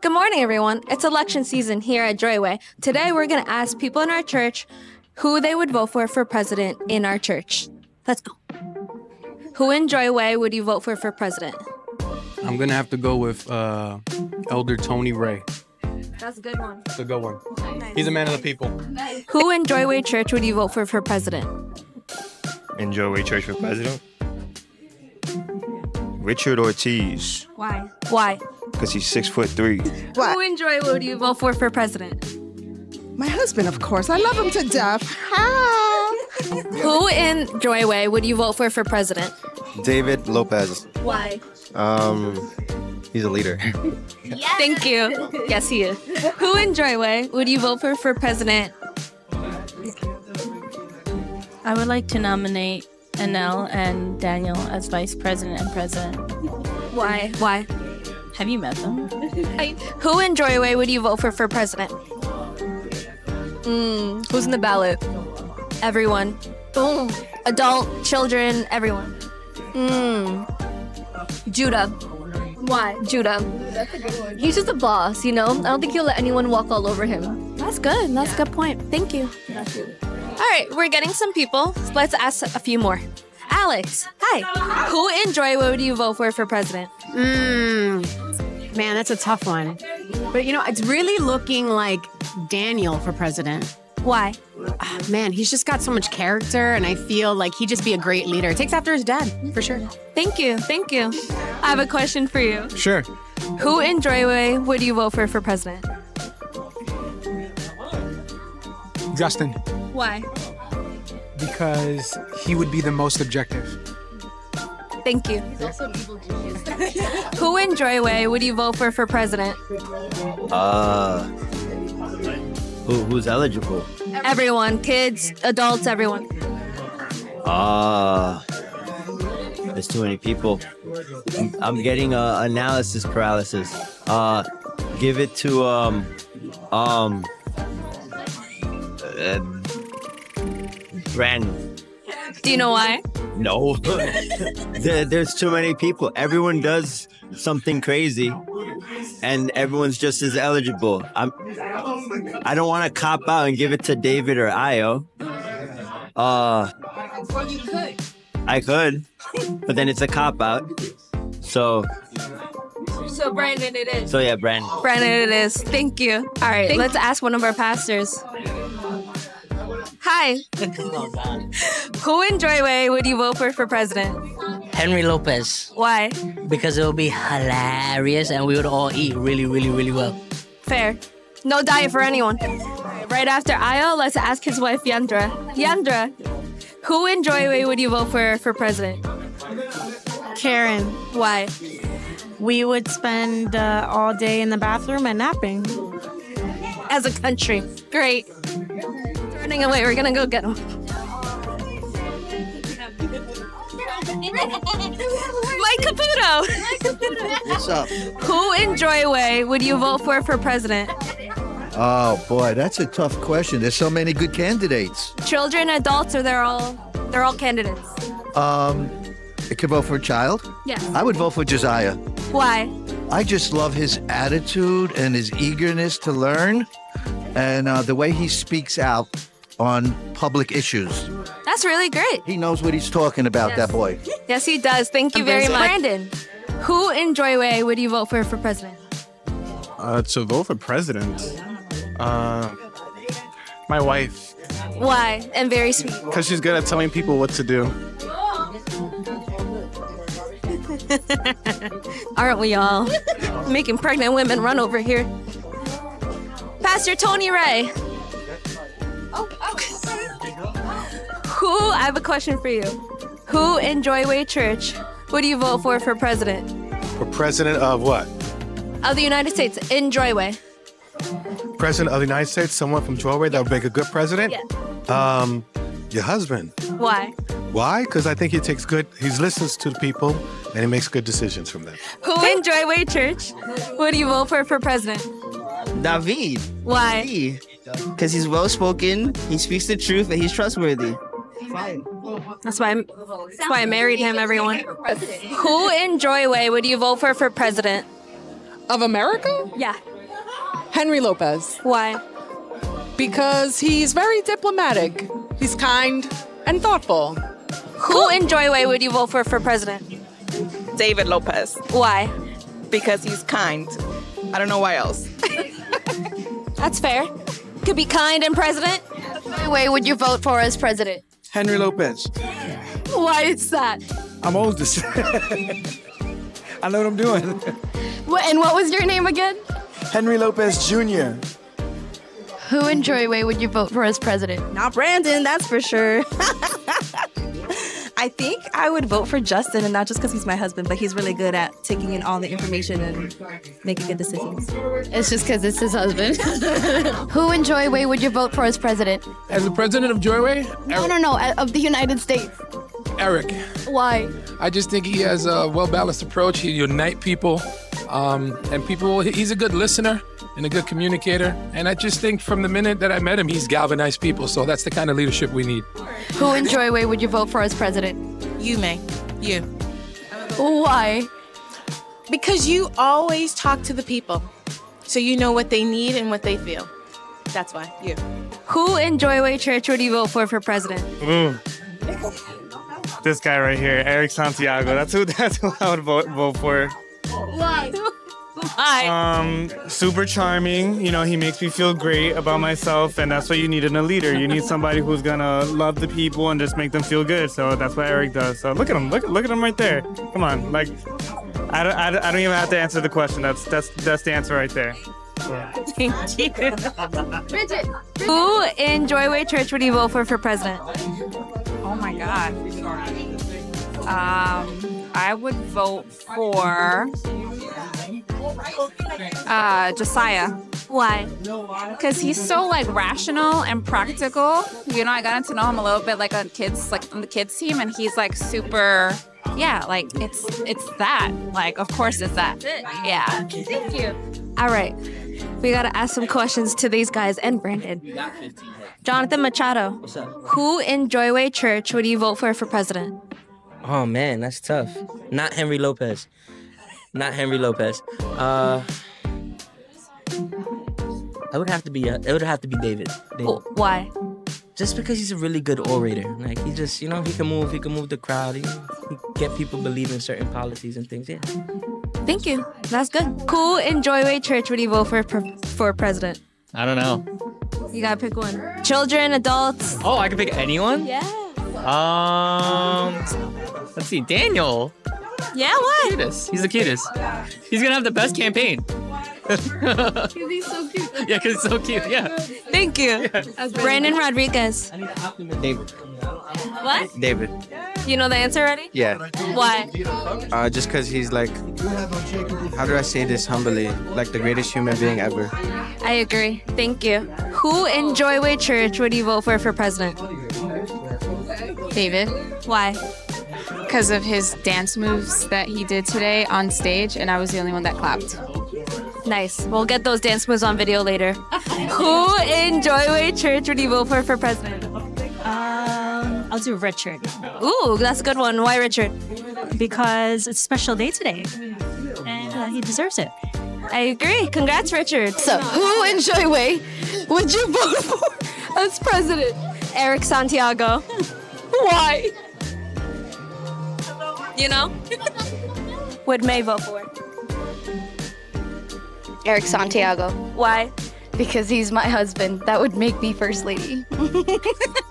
Good morning, everyone. It's election season here at Joyway. Today, we're going to ask people in our church who they would vote for for president in our church. Let's go. Who in Joyway would you vote for for president? I'm gonna have to go with uh, Elder Tony Ray. That's a good one. It's a good one. He's a man of the people. Who in Joyway Church would you vote for for president? in Joyway Church for president? Richard Ortiz, Why? Why? Because he's six foot three. Who in Joyway would you vote for for president? My husband, of course. I love him to death. Ah. Who in Joyway would you vote for for president? David Lopez. Why? Um, he's a leader. Thank you. Yes, he is. Who in Joyway would you vote for for president? I would like to nominate Anel and Daniel as vice president and president. Why? Why? Have you met them? Who in Joyway would you vote for for president? Mm, who's in the ballot? Everyone. Boom. Adult, children, everyone. Mm. Judah. Why? Judah. That's a good one. He's just a boss, you know? I don't think he'll let anyone walk all over him. That's good. That's a good point. Thank you. All right, we're getting some people. Let's ask a few more. Alex, hi. Who in Joyway would you vote for for president? Mmm. Man, that's a tough one. But you know, it's really looking like Daniel for president. Why? Ah, Man, he's just got so much character, and I feel like he'd just be a great leader. Takes after his dad, for sure. Thank you. Thank you. I have a question for you. Sure. Who in Joyway would you vote for for president? Justin, Why? Because he would be the most objective. Thank you. Who in Joyway would you vote for for president? Uh, who, who's eligible? Everyone, kids, adults, everyone. Uh, there's too many people. I'm, I'm getting uh, analysis paralysis. Uh, give it to um, um, uh, Brandon. Do you know why? No, there, there's too many people. Everyone does something crazy, and everyone's just as eligible. I'm. I don't want to cop out and give it to David or Io. Uh, I could, but then it's a cop out. So, So Brandon, it is. so yeah, Brandon. Brandon, it is. Thank you. All right, let's ask one of our pastors. Hi. Who in Joyway would you vote for for president? Henry Lopez Why? because it will be hilarious and we would all eat really, really, really well. Fair. No diet for anyone. Right after Io, let's ask his wife Yandra. Yandra, who in Joyway would you vote for for president? Karen, Why? we would spend uh, all day in the bathroom and napping. As a country. Great. Running away, we're gonna go get him. Mike Caputo. What's up? Who in Joyway would you vote for for president? Oh boy, that's a tough question. There's so many good candidates. Children, adults, or they're all they're all candidates? Um, I could vote for a child. Yes. I would vote for Josiah. Why? I just love his attitude and his eagerness to learn, and uh, the way he speaks out on public issues. That's really great. He knows what he's talking about. Yes. That boy. Yes, he does. Thank you very much. Brandon, who in Joyway would you vote for for president? Uh, to vote for president, uh, my wife, Why? And very sweet. because she's good at telling people what to do. Aren't we all? Making pregnant women run over here. Pastor Tony Ray. Who, I have a question for you. Who in Joyway Church would do you vote for for president For president of what? of the United States in Joyway? President of the United States, someone from Joyway that would make a good president? Um, your husband. Why? Why? Because I think he takes good, he listens to the people and he makes good decisions from them. Who in Joyway Church would do you vote for for president? David. Why? Because he's well spoken, he speaks the truth, and he's trustworthy. That's why, I'm, that's why I married him, everyone. Who in Joyway would you vote for for president? of America? Yeah. Henry Lopez. Why? Because he's very diplomatic. He's kind and thoughtful. Who in Joyway would you vote for for president? David Lopez. Why? Because he's kind. I don't know why else. That's fair. Could be kind and president. Way would you vote for as president? Henry Lopez. Why is that? I'm oldest. I know what I'm doing. What, and what was your name again? Henry Lopez Jr. Who in Joyway would you vote for as president? Not Brandon, that's for sure. I think I would vote for Justin, and not just because he's my husband, but he's really good at taking in all the information and making good decisions. It's just because it's his husband. Who in Joyway would you vote for as president? As the president of Joyway, No, no, no, uh, of the United States. Eric. Why? I just think he has a well balanced approach. He unite people, um, and people. He's a good listener and a good communicator. And I just think from the minute that I met him, he's galvanized people. So that's the kind of leadership we need. Who in Joyway would you vote for as president? You, May. You. Why? Because you always talk to the people. So you know what they need and what they feel. That's why. You. Who in Joyway Church would you vote for for president? Ooh. This guy right here, Eric Santiago. That's who. That's who I would vote, vote for. Why? Why? Um, super charming. You know, he makes me feel great about myself, and that's what you need in a leader. You need somebody who's gonna love the people and just make them feel good. So that's what Eric does. So look at him. Look, look at him right there. Come on, like, I don't, I don't, I don't even have to answer the question. That's that's that's the answer right there. Yeah. Thank you. Who in Joyway Church would you vote for for president? Oh my God. Um, I would vote for uh, Josiah. Why? Because he's so like rational and practical. You know, I got to know him a little bit like on kids, like on the kids team, and he's like super. Yeah, like it's it's that. Like, of course, it's that. Yeah. Thank you. All right. We got to ask some questions to these guys and Brandon. Jonathan Machado. What's up? Who in Joyway Church would you vote for for president? Oh man, that's tough. Not Henry Lopez. Not Henry Lopez. Uh, it would have to be. Uh, it would have to be David. David. Why? Just because he's a really good orator. Like he just, you know, he can move. He can move the crowd. He, he get people believing certain policies and things. Yeah. Thank you. That's good. Cool. in Joyway Church would you vote for for president? I don't know. You gotta pick one. Children, adults. Oh, I can pick anyone? Yeah. Um, let's see. Daniel. Yeah, what? Cutest. He's the cutest. He's gonna have the best campaign. He's so cute. Yeah, because he's so cute. Yeah. Thank you. Brandon Rodriguez. David. What? David. You know the answer already? Yeah. Why? Uh, just because he's like, how do I say this humbly? Like the greatest human being ever. I agree. Thank you. Who in Joyway Church would you vote for for president? David. Why? Because of his dance moves that he did today on stage, and I was the only one that clapped. Nice. We'll get those dance moves on video later. Who in Joyway Church would you vote for for president? Um, I'll do Richard. Ooh, that's a good one. Why Richard? Because it's a special day today, and uh, he deserves it. I agree. Congrats, Richard. So, who in Joyway would you vote for as president? Eric Santiago. Why? You know? would May vote for? Eric Santiago. Why? Because he's my husband. That would make me first lady.